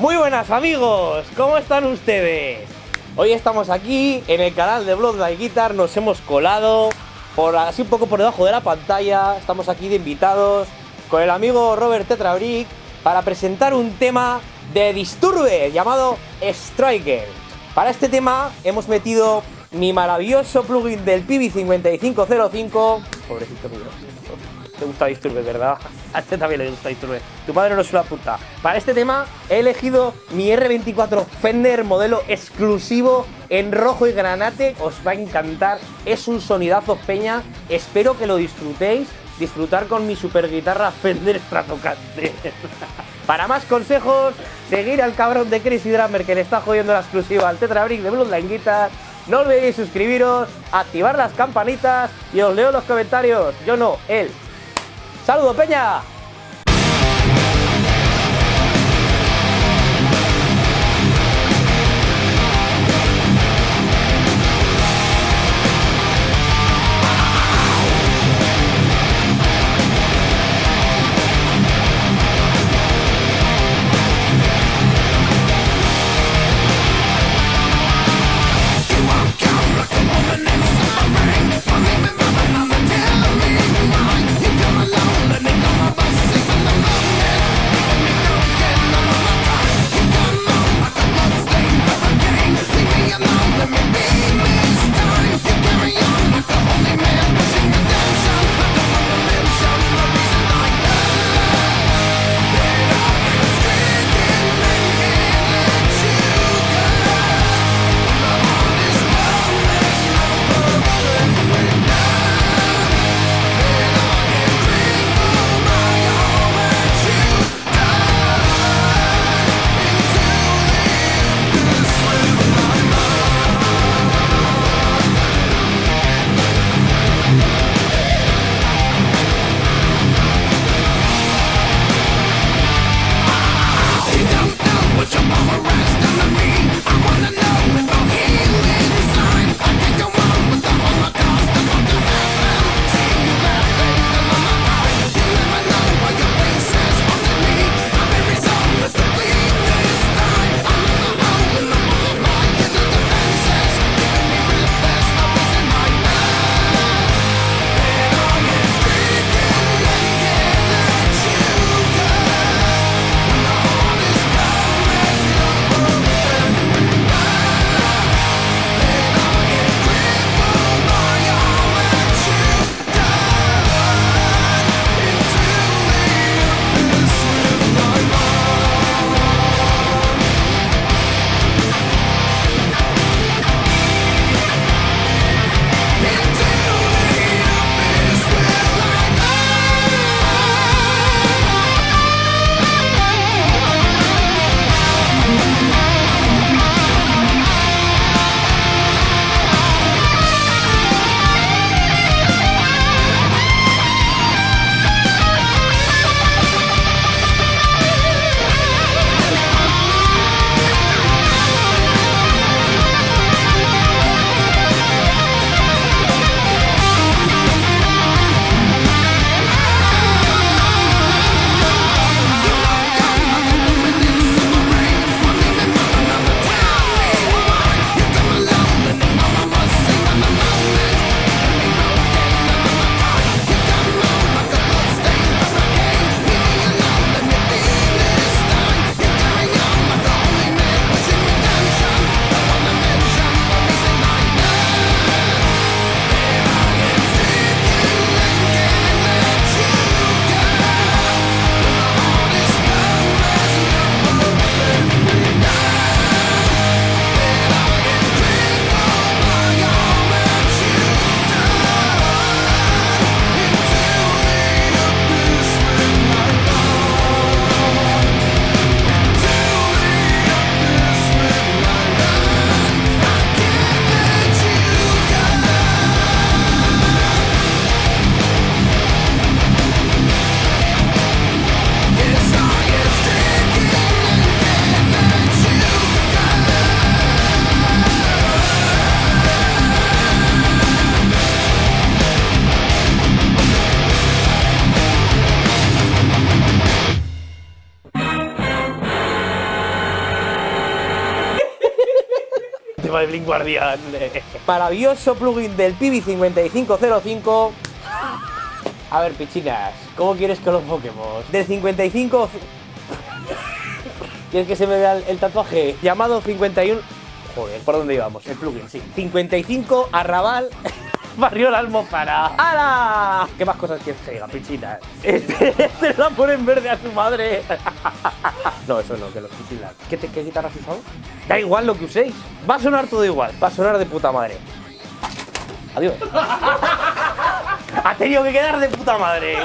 Muy buenas amigos, ¿cómo están ustedes? Hoy estamos aquí en el canal de Bloodline Guitar, nos hemos colado por así un poco por debajo de la pantalla, estamos aquí de invitados con el amigo Robert Tetrabrick para presentar un tema de Disturbe llamado Striker. Para este tema hemos metido mi maravilloso plugin del PB5505. Pobrecito mío. Te gusta Disturbe, ¿verdad? A este también le gusta Disturbe. Tu padre no es una puta. Para este tema he elegido mi R24 Fender modelo exclusivo en rojo y granate. Os va a encantar. Es un sonidazo peña. Espero que lo disfrutéis. Disfrutar con mi super guitarra Fender Stratocaster. Para más consejos, seguir al cabrón de Chris y Drummer que le está jodiendo la exclusiva al Tetra Brick de Bloodline Guitar. No olvidéis suscribiros, activar las campanitas y os leo los comentarios. Yo no, él. ¡Saludos, Peña! De Blink Guardian. Maravilloso plugin del PB5505. A ver, pichinas, ¿cómo quieres que lo enfoquemos? Del 55... ¿Quieres que se me vea el, el tatuaje? Llamado 51... Joder, ¿por dónde íbamos? El plugin, sí. 55 Arrabal... Barrio La Almofara. ¡Hala! ¿Qué más cosas quieres que diga, pichinas? Este, este la pone en verde a su madre. No, eso no, que los pichinas. ¿Qué, te, ¿Qué guitarra has usado? Da igual lo que uséis. Va a sonar todo igual. Va a sonar de puta madre. Adiós. ha tenido que quedar de puta madre.